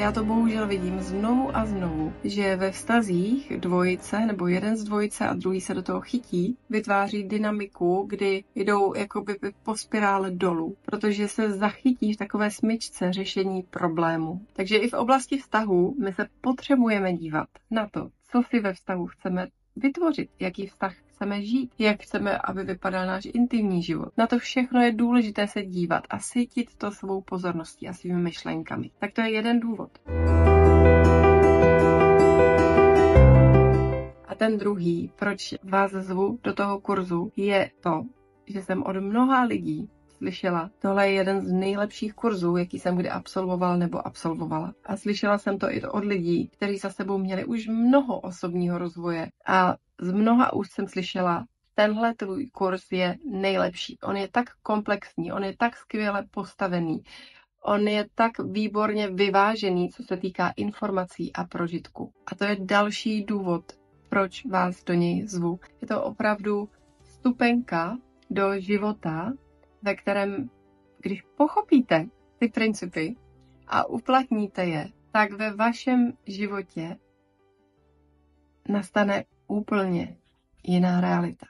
Já to bohužel vidím znovu a znovu, že ve vztazích dvojice nebo jeden z dvojice a druhý se do toho chytí, vytváří dynamiku, kdy jdou jakoby po spirále dolů, protože se zachytí v takové smyčce řešení problému. Takže i v oblasti vztahu my se potřebujeme dívat na to, co si ve vztahu chceme vytvořit, jaký vztah chceme žít, jak chceme, aby vypadal náš intimní život. Na to všechno je důležité se dívat a sytit to svou pozorností a svými myšlenkami. Tak to je jeden důvod. A ten druhý, proč vás zvu do toho kurzu, je to, že jsem od mnoha lidí slyšela, tohle je jeden z nejlepších kurzů, jaký jsem kdy absolvoval nebo absolvovala. A slyšela jsem to i od lidí, kteří za sebou měli už mnoho osobního rozvoje a z mnoha úst jsem slyšela, tenhle tvůj kurz je nejlepší. On je tak komplexní, on je tak skvěle postavený, on je tak výborně vyvážený, co se týká informací a prožitku. A to je další důvod, proč vás do něj zvu. Je to opravdu stupenka do života, ve kterém, když pochopíte ty principy a uplatníte je, tak ve vašem životě nastane úplně jiná realita.